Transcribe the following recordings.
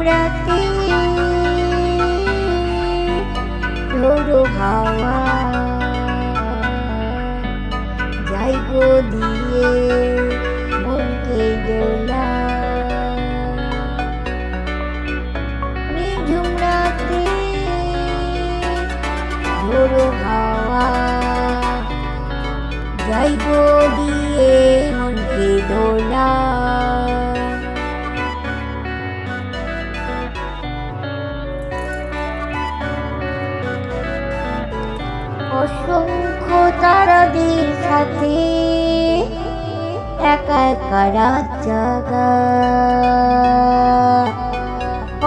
ঝুমরাতে ঝোড়ো হাওয়া। যাই গো দিয়ে মনকে দোলা ঝুমরাতে ঝোড়ো হাওয়া। যাই গো অসংখ্য তারাদের সাথে একা একা রাত জাগা।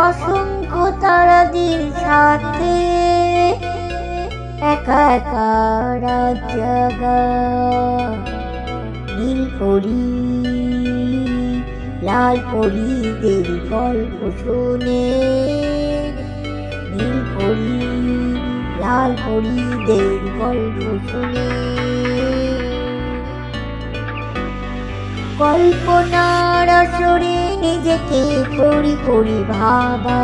অসংখ্য তারাদের সাথে একা একা রাত জাগা। নীল পরি, লাল পরিদের গল্প শুনে। লাল পরিদের গল্প শুনে। কল্পনার আসরে নিজেকে করি করি ভাবা।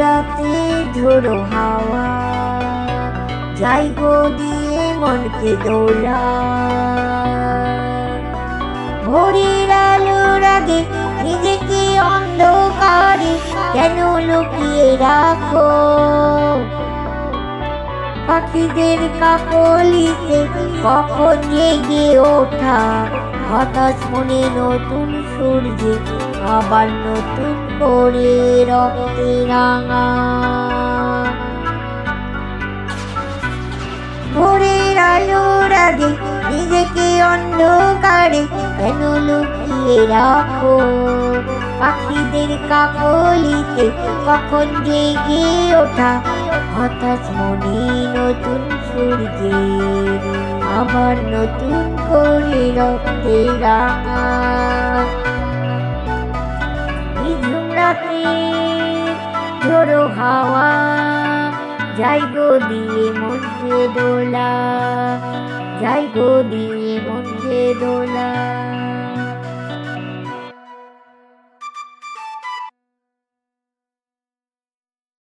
রাতে ঝোড়ো হাওয়া, যাই গো দিয়ে মনকে দোলা। ভোরের আগে নিজেকে অন্ধকারে কেন লুকিয়ে রাখো? পাখিদের কাকলিতে কখন জেগে ওঠা? হতাশ মনে নতুন সূর্যে, আবার নতুন করে রক্তে রাঙা। ভোরের আলোর আগে নিজেকে অন্ধকারে কেন লুকিয়ে রাখো? পাখিদের কাকলিতে কখন জেগে ওঠা? হঠাৎ মনে নতুন সূর্যে, আবার নতুন করে রক্তে রাঙা। রাতে ঝোড়ো হাওয়া, যাই গো দিয়ে মনকে দোলা। যাই গো দিয়ে মনকে দোলা